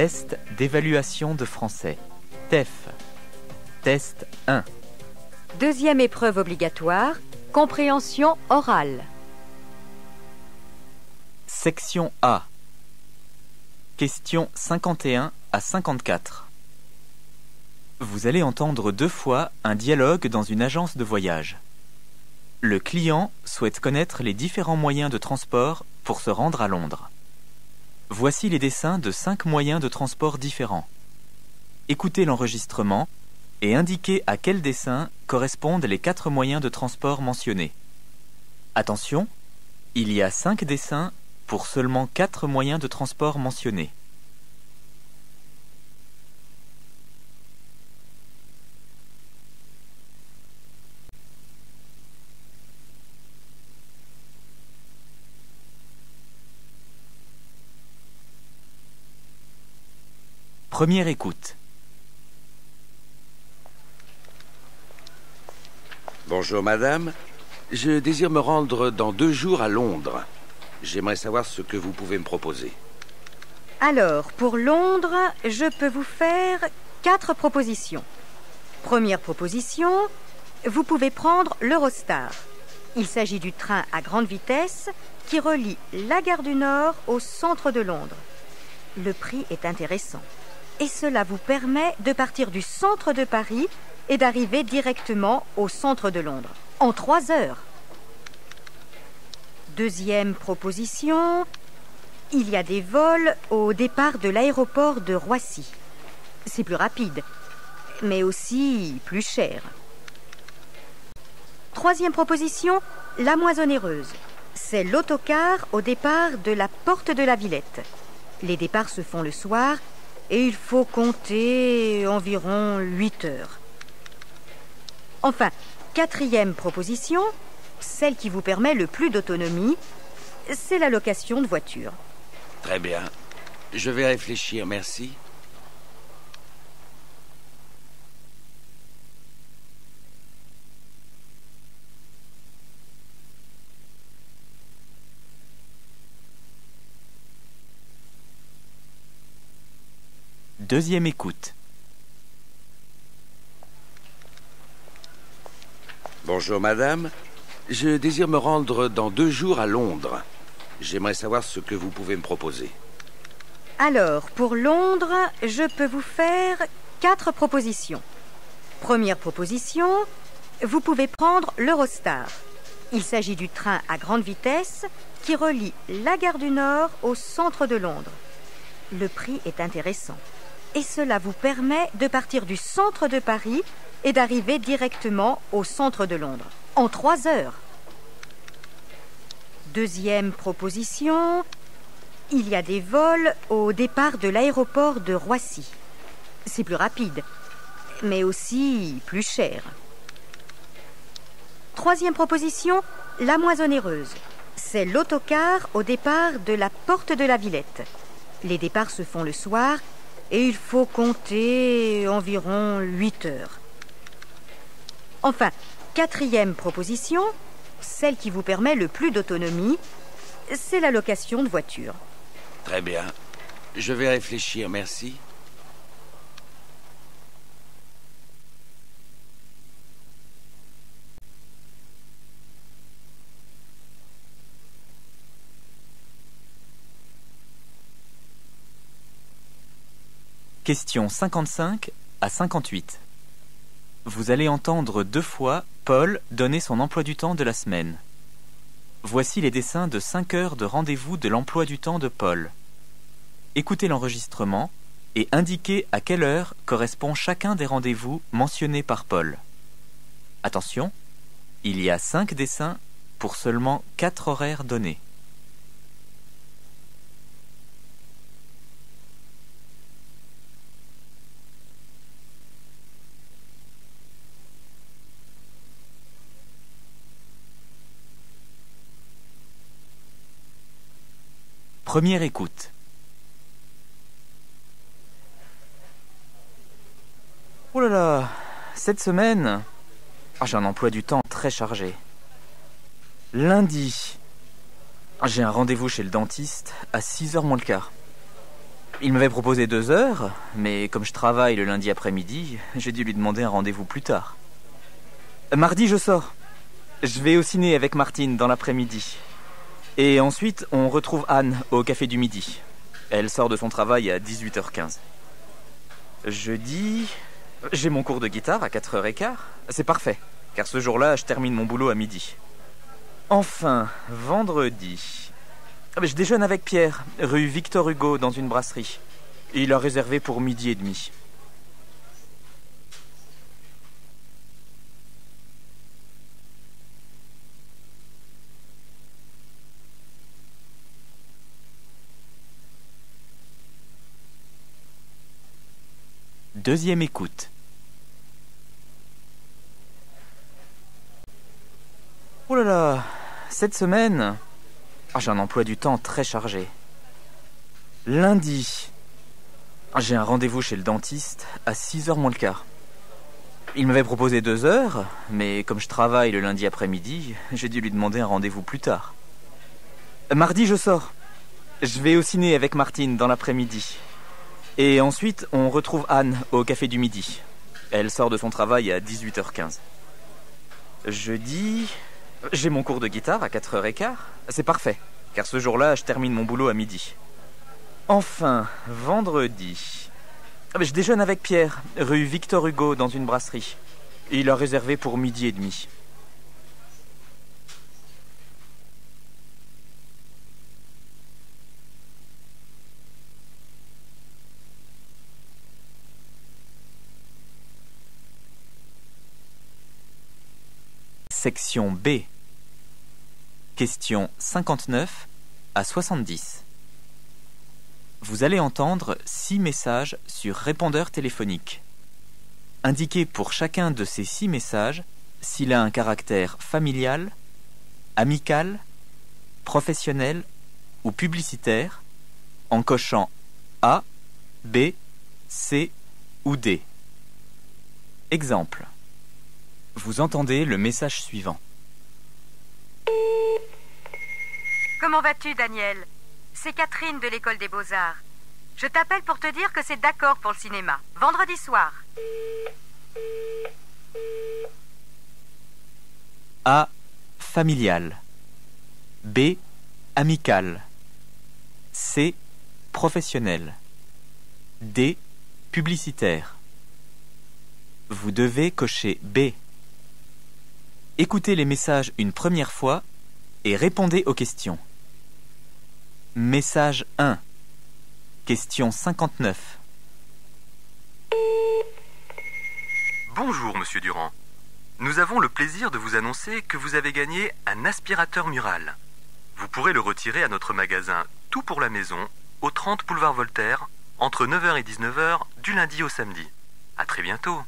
Test d'évaluation de français. TEF. Test 1. Deuxième épreuve obligatoire, compréhension orale. Section A. Questions 51 à 54. Vous allez entendre deux fois un dialogue dans une agence de voyage. Le client souhaite connaître les différents moyens de transport pour se rendre à Londres. Voici les dessins de cinq moyens de transport différents. Écoutez l'enregistrement et indiquez à quel dessin correspondent les quatre moyens de transport mentionnés. Attention, il y a cinq dessins pour seulement quatre moyens de transport mentionnés. Première écoute. Bonjour madame. Je désire me rendre dans deux jours à Londres. J'aimerais savoir ce que vous pouvez me proposer. Alors, pour Londres, je peux vous faire quatre propositions. Première proposition, vous pouvez prendre l'Eurostar. Il s'agit du train à grande vitesse qui relie la gare du Nord au centre de Londres. Le prix est intéressant. Et cela vous permet de partir du centre de Paris et d'arriver directement au centre de Londres en trois heures. Deuxième proposition, il y a des vols au départ de l'aéroport de Roissy. C'est plus rapide, mais aussi plus cher. Troisième proposition, la moissonneuse. C'est l'autocar au départ de la porte de la Villette. Les départs se font le soir et il faut compter environ 8 heures. Enfin, quatrième proposition, celle qui vous permet le plus d'autonomie, c'est la location de voiture. Très bien. Je vais réfléchir, merci. Deuxième écoute. Bonjour madame. Je désire me rendre dans deux jours à Londres. J'aimerais savoir ce que vous pouvez me proposer. Alors, pour Londres, je peux vous faire quatre propositions. Première proposition, vous pouvez prendre l'Eurostar. Il s'agit du train à grande vitesse qui relie la gare du Nord au centre de Londres. Le prix est intéressant. Et cela vous permet de partir du centre de Paris et d'arriver directement au centre de Londres en trois heures. Deuxième proposition, il y a des vols au départ de l'aéroport de Roissy. C'est plus rapide, mais aussi plus cher. Troisième proposition, la moissonneuse. C'est l'autocar au départ de la porte de la Villette. Les départs se font le soir et il faut compter environ 8 heures. Enfin, quatrième proposition, celle qui vous permet le plus d'autonomie, c'est la location de voiture. Très bien. Je vais réfléchir, merci. Questions 55 à 58. Vous allez entendre deux fois Paul donner son emploi du temps de la semaine. Voici les dessins de 5 heures de rendez-vous de l'emploi du temps de Paul. Écoutez l'enregistrement et indiquez à quelle heure correspond chacun des rendez-vous mentionnés par Paul. Attention, il y a 5 dessins pour seulement 4 horaires donnés. Première écoute. Oh là là, cette semaine, ah, j'ai un emploi du temps très chargé. Lundi, j'ai un rendez-vous chez le dentiste à 6h moins le quart. Il m'avait proposé deux heures, mais comme je travaille le lundi après-midi, j'ai dû lui demander un rendez-vous plus tard. Mardi, je sors. Je vais au ciné avec Martine dans l'après-midi. Et ensuite, on retrouve Anne au café du midi. Elle sort de son travail à 18h15. Jeudi, j'ai mon cours de guitare à 4h15. C'est parfait, car ce jour-là, je termine mon boulot à midi. Enfin, vendredi. Ah, Je déjeune avec Pierre, rue Victor Hugo, dans une brasserie. Il a réservé pour midi et demi. Deuxième écoute. Oh là là, cette semaine, ah, j'ai un emploi du temps très chargé. Lundi, j'ai un rendez-vous chez le dentiste à 6h moins le quart. Il m'avait proposé deux heures, mais comme je travaille le lundi après-midi, j'ai dû lui demander un rendez-vous plus tard. Mardi, je sors. Je vais au ciné avec Martine dans l'après-midi. Et ensuite, on retrouve Anne au café du midi. Elle sort de son travail à 18h15. Jeudi, j'ai mon cours de guitare à 4h15. C'est parfait, car ce jour-là, je termine mon boulot à midi. Enfin, vendredi. Ah, Je déjeune avec Pierre, rue Victor Hugo, dans une brasserie. Il a réservé pour midi et demi. Section B. Questions 59 à 70. Vous allez entendre six messages sur répondeur téléphonique. Indiquez pour chacun de ces six messages s'il a un caractère familial, amical, professionnel ou publicitaire en cochant A, B, C ou D. Exemple. Vous entendez le message suivant. Comment vas-tu, Daniel? C'est Catherine de l'école des beaux-arts. Je t'appelle pour te dire que c'est d'accord pour le cinéma. Vendredi soir. A. Familial. B. Amical. C. Professionnel. D. Publicitaire. Vous devez cocher B. Écoutez les messages une première fois et répondez aux questions. Message 1. Question 59. Bonjour, monsieur Durand. Nous avons le plaisir de vous annoncer que vous avez gagné un aspirateur mural. Vous pourrez le retirer à notre magasin Tout pour la maison, au 30 boulevard Voltaire, entre 9h et 19h, du lundi au samedi. À très bientôt.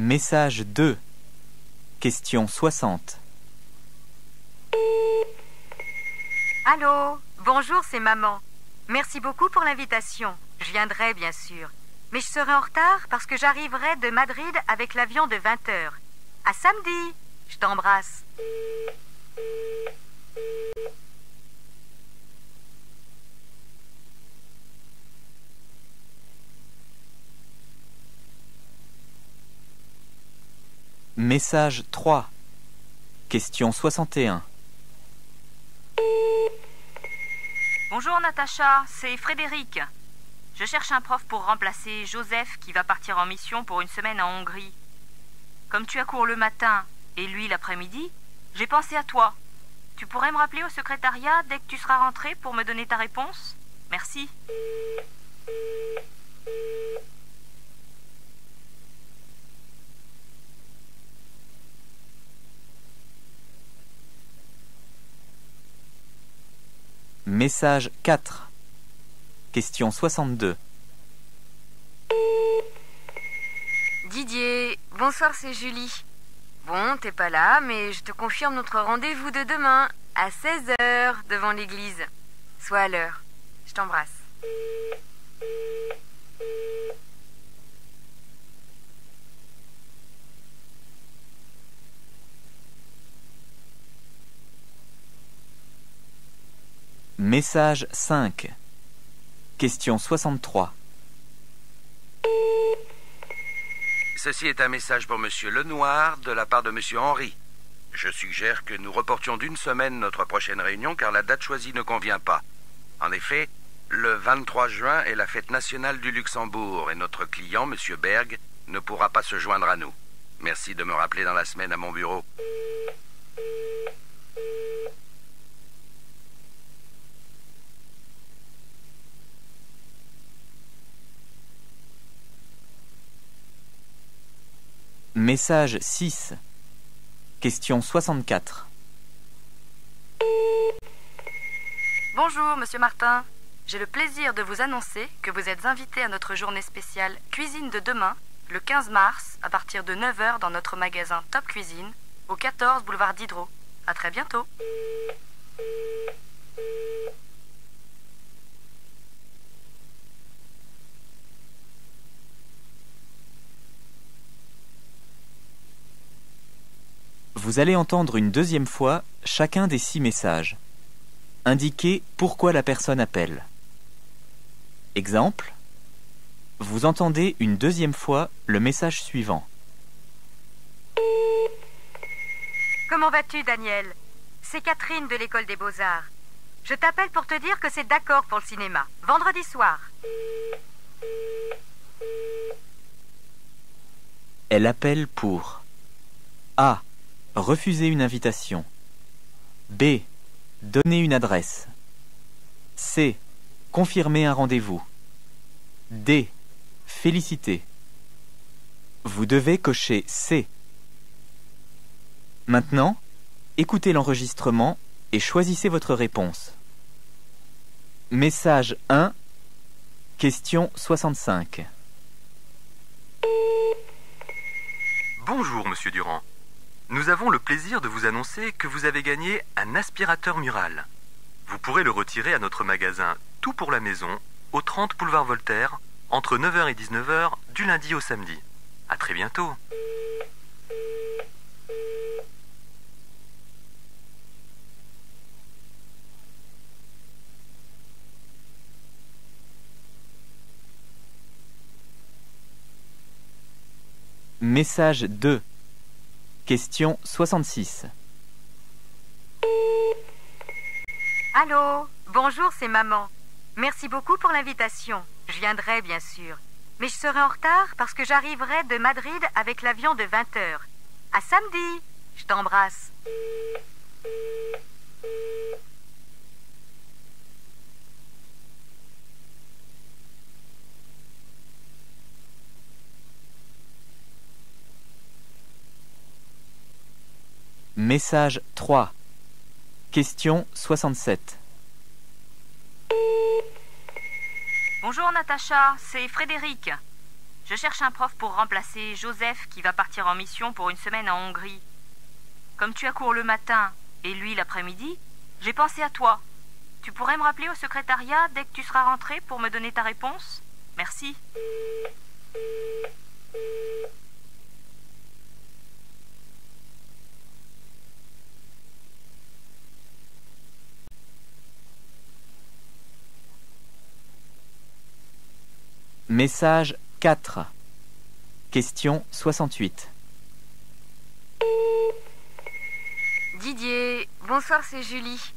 Message 2. Question 60. Allô Bonjour, c'est maman. Merci beaucoup pour l'invitation. Je viendrai, bien sûr. Mais je serai en retard parce que j'arriverai de Madrid avec l'avion de 20h. À samedi Je t'embrasse. Message 3. Question 61. Bonjour Natacha, c'est Frédéric. Je cherche un prof pour remplacer Joseph qui va partir en mission pour une semaine en Hongrie. Comme tu as cours le matin et lui l'après-midi, j'ai pensé à toi. Tu pourrais me rappeler au secrétariat dès que tu seras rentré pour me donner ta réponse? Merci. Message 4. Question 62. Didier, bonsoir, c'est Julie. Bon, t'es pas là, mais je te confirme notre rendez-vous de demain, à 16h, devant l'église. Sois à l'heure. Je t'embrasse. Message 5. Question 63. Ceci est un message pour Monsieur Lenoir de la part de Monsieur Henry. Je suggère que nous reportions d'une semaine notre prochaine réunion car la date choisie ne convient pas. En effet, le 23 juin est la fête nationale du Luxembourg et notre client, Monsieur Berg, ne pourra pas se joindre à nous. Merci de me rappeler dans la semaine à mon bureau. Message 6. Question 64. Bonjour, monsieur Martin. J'ai le plaisir de vous annoncer que vous êtes invité à notre journée spéciale Cuisine de demain, le 15 mars, à partir de 9h dans notre magasin Top Cuisine, au 14 boulevard Diderot. À très bientôt. Vous allez entendre une deuxième fois chacun des six messages. Indiquez pourquoi la personne appelle. Exemple. Vous entendez une deuxième fois le message suivant. Comment vas-tu, Daniel? C'est Catherine de l'école des beaux-arts. Je t'appelle pour te dire que c'est d'accord pour le cinéma. Vendredi soir. Elle appelle pour A. Refuser une invitation. B. Donner une adresse. C. Confirmer un rendez-vous. D. Féliciter. Vous devez cocher C. Maintenant, écoutez l'enregistrement et choisissez votre réponse. Message 1. Question 65. Bonjour, monsieur Durand. Nous avons le plaisir de vous annoncer que vous avez gagné un aspirateur mural. Vous pourrez le retirer à notre magasin Tout pour la maison, au 30 boulevard Voltaire, entre 9h et 19h, du lundi au samedi. À très bientôt. Message 2. Question 66. Allô Bonjour, c'est maman. Merci beaucoup pour l'invitation. Je viendrai, bien sûr. Mais je serai en retard parce que j'arriverai de Madrid avec l'avion de 20 heures. À samedi. Je t'embrasse. Message 3. Question 67. Bonjour Natacha, c'est Frédéric. Je cherche un prof pour remplacer Joseph qui va partir en mission pour une semaine en Hongrie. Comme tu as cours le matin et lui l'après-midi, j'ai pensé à toi. Tu pourrais me rappeler au secrétariat dès que tu seras rentré pour me donner ta réponse? Merci. Message 4. Question 68. Didier, bonsoir, c'est Julie.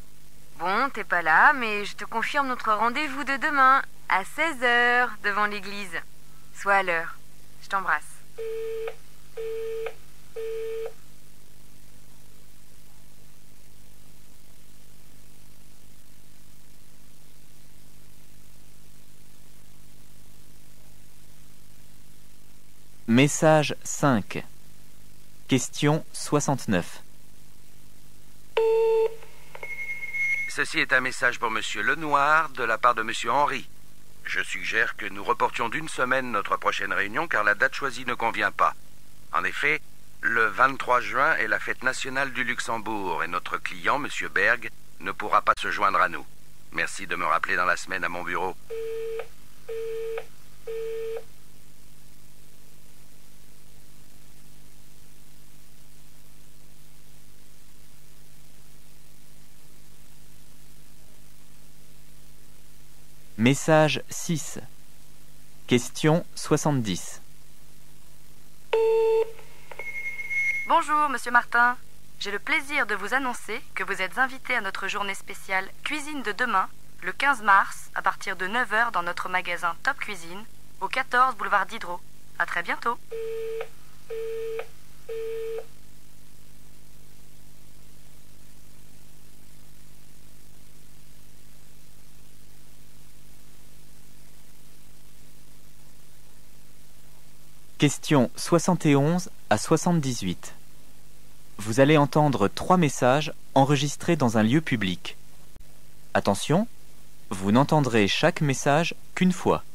Bon, t'es pas là, mais je te confirme notre rendez-vous de demain, à 16h, devant l'église. Sois à l'heure. Je t'embrasse. Message 5. Question 69. Ceci est un message pour Monsieur Lenoir de la part de Monsieur Henry. Je suggère que nous reportions d'une semaine notre prochaine réunion car la date choisie ne convient pas. En effet, le 23 juin est la fête nationale du Luxembourg et notre client, Monsieur Berg, ne pourra pas se joindre à nous. Merci de me rappeler dans la semaine à mon bureau. Message 6. Question 70. Bonjour, monsieur Martin. J'ai le plaisir de vous annoncer que vous êtes invité à notre journée spéciale Cuisine de demain, le 15 mars, à partir de 9h dans notre magasin Top Cuisine, au 14 boulevard Diderot. À très bientôt. Question 71 à 78. Vous allez entendre trois messages enregistrés dans un lieu public. Attention, vous n'entendrez chaque message qu'une fois.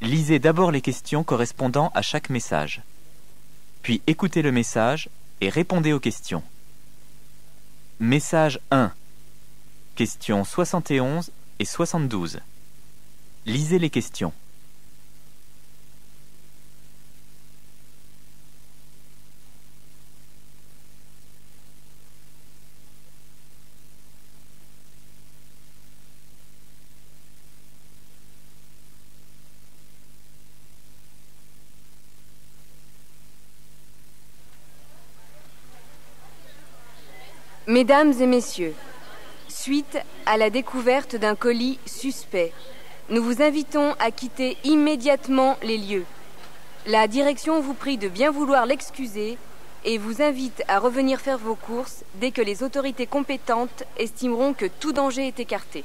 Lisez d'abord les questions correspondant à chaque message. Puis écoutez le message et répondez aux questions. Message 1. Questions 71 et 72. Lisez les questions. Mesdames et messieurs, suite à la découverte d'un colis suspect, nous vous invitons à quitter immédiatement les lieux. La direction vous prie de bien vouloir l'excuser et vous invite à revenir faire vos courses dès que les autorités compétentes estimeront que tout danger est écarté.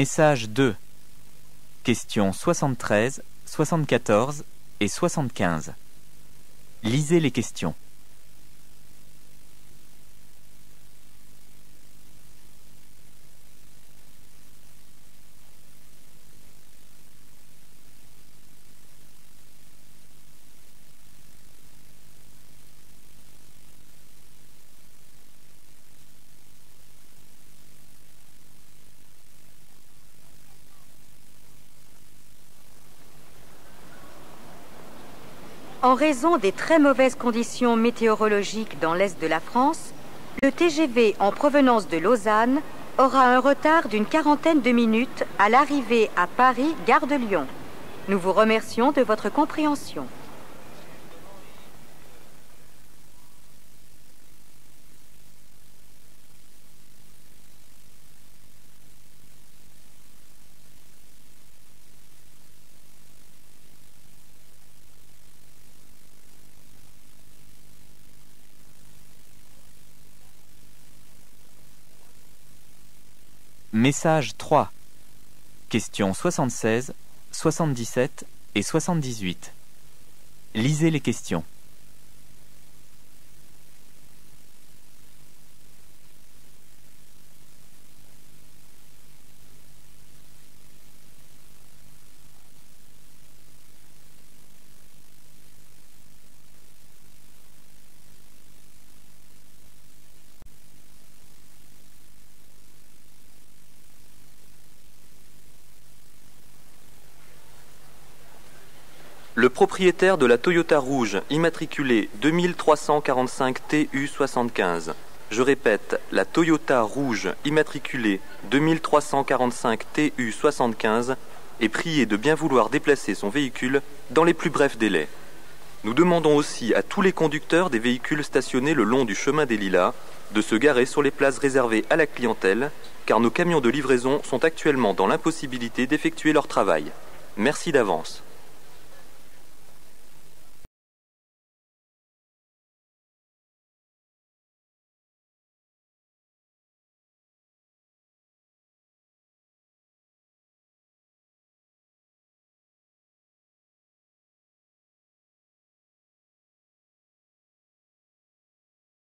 Message 2. Questions 73, 74 et 75. Lisez les questions. En raison des très mauvaises conditions météorologiques dans l'est de la France, le TGV en provenance de Lausanne aura un retard d'une quarantaine de minutes à l'arrivée à Paris, gare de Lyon. Nous vous remercions de votre compréhension. Message 3. Questions 76, 77 et 78. Lisez les questions. Le propriétaire de la Toyota rouge immatriculée 2345 TU75. Je répète, la Toyota rouge immatriculée 2345 TU75 est prié de bien vouloir déplacer son véhicule dans les plus brefs délais. Nous demandons aussi à tous les conducteurs des véhicules stationnés le long du chemin des Lilas de se garer sur les places réservées à la clientèle, car nos camions de livraison sont actuellement dans l'impossibilité d'effectuer leur travail. Merci d'avance.